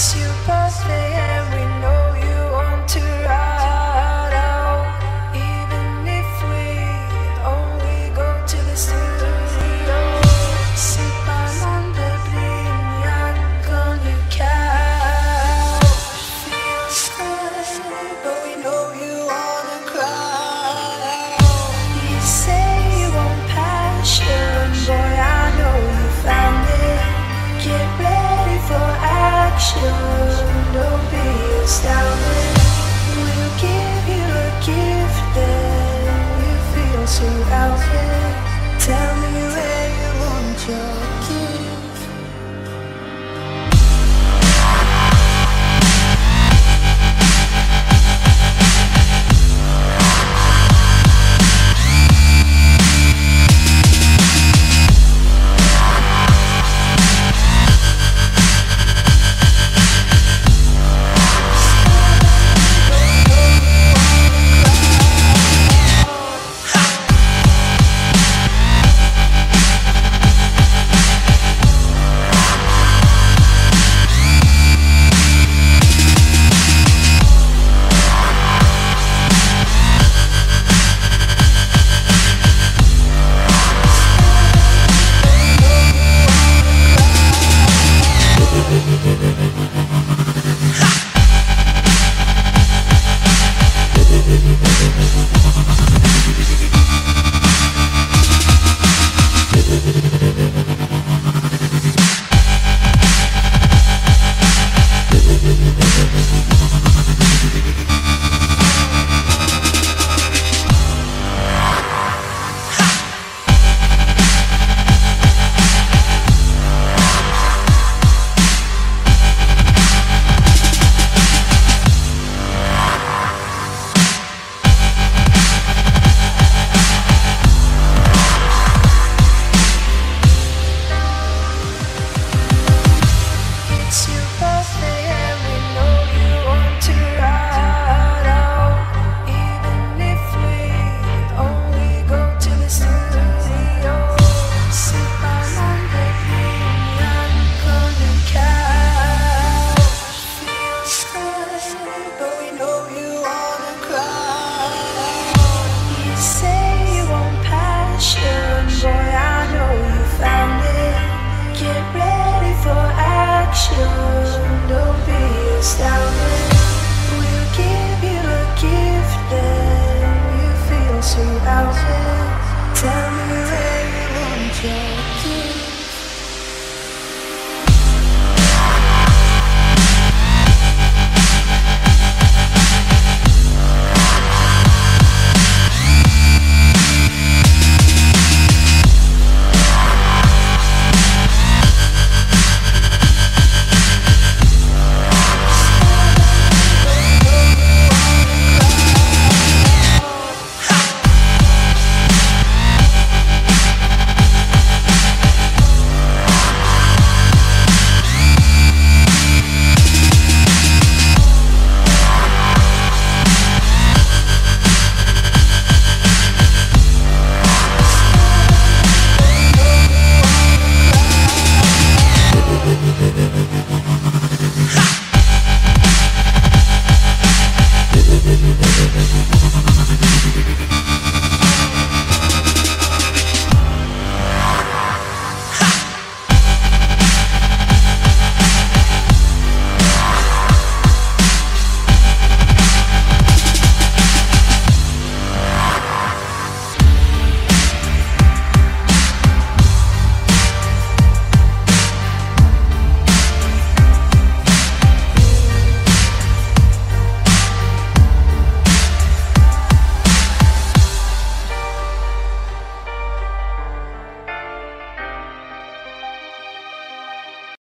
Your don't be astounded.